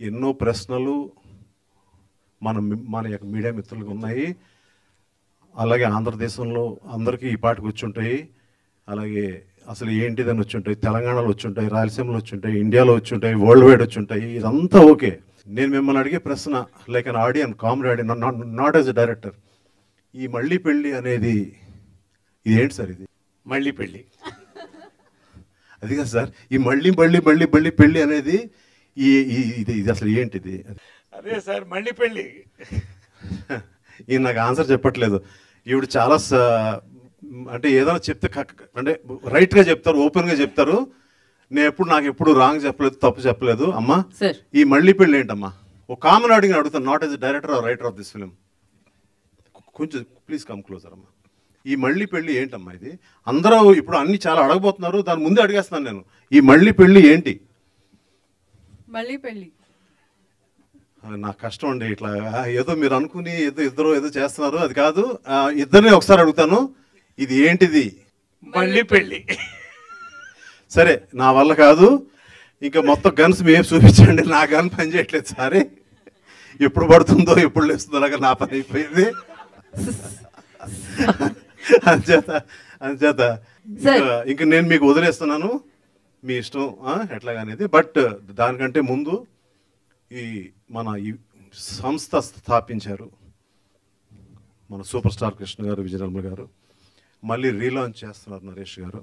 ఎన్నో ప్రశ్నలు మన మన యొక్క మీడియా మిత్రులకు ఉన్నాయి. అలాగే ఆంధ్రదేశంలో అందరికీ ఈ పాటకు వచ్చి ఉంటాయి అలాగే అసలు ఏంటిదని వచ్చి ఉంటాయి తెలంగాణలో వచ్చి ఉంటాయి రాయలసీమలో వచ్చి ఉంటాయి ఇండియాలో వచ్చి ఉంటాయి వరల్డ్ వైడ్ వచ్చి ఉంటాయి ఇదంతా ఓకే. నేను మిమ్మల్ని అడిగే ప్రశ్న like an audience audience not as a director ఈ మళ్ళీ పెళ్ళి అనేది ఇది ఏంటి సార్ ఇది? మళ్ళీ పెళ్ళి. అది కాదు సార్ ఈ మళ్ళీ మళ్ళీ మళ్ళీ మళ్ళీ పెళ్ళి అనేది ఈ ఈ- ఇది ఇది అసలు ఏంటిది? అదే సార్ మళ్ళీ పెళ్ళి. ఈయన నాకు ఆన్సర్ చెప్పట్లేదు. ఈవిడ చాలా స- అంటే ఏదైనా చెప్తే కక్క- అంటే రైట్గా చెప్తారు ఓపెన్గా చెప్తారు. నేను ఎప్పుడు నాకు ఎప్పుడు రాంగ్ చెప్పలేదు తప్పు చెప్పలేదు. అమ్మా సార్. ఈ మళ్ళీ పెళ్ళి ఏంటమ్మా? ఒక కామన్ అడిగిన అడుగుతాను not as director or writer of this film. కొంచెం ప్లీజ్ కమ్ క్లోజర్ అమ్మా. ఈ మళ్ళీ పెళ్ళి ఏంటమ్మా ఇది? అందరూ ఇప్పుడు అన్ని చాలా అడగబోతున్నారు దాని ముందే అడిగేస్తాను నేను. ఈ మళ్ళీ పెళ్ళి ఏంటి? మళ్ళీ పెళ్ళి. నాకు కష్టం అండి ఇట్లా. ఏదో మీరు అనుకుని ఏదో ఇద్దరు ఏదో చేస్తున్నారు అది కాదు. ఇద్దరిని ఒకసారి అడుగుతాను. ఇది ఏంటిది? మళ్ళీ పెళ్ళి. సరే నా వల్ల కాదు. ఇంకా మొత్తం గన్స్ మేము చూపించండి. నా గన్ పని చేయట్లేదు సారీ. ఎప్పుడు పడుతుందో ఎప్పుడు లేస్తుందో అలాగా నా పని అయిపోయింది. అంచేత అంచేత. ఇంకా నేను మీకు వదిలేస్తున్నాను. మీ ఇష్టం ఆ, ఎట్లాగనేది. బట్ దానికంటే ముందు ఈ మన ఈ సంస్థ స్థాపించారు మన సూపర్ స్టార్ కృష్ణ గారు విజయనర్మ గారు మళ్ళీ రీలాంచ్ చేస్తున్నారు నరేష్ గారు.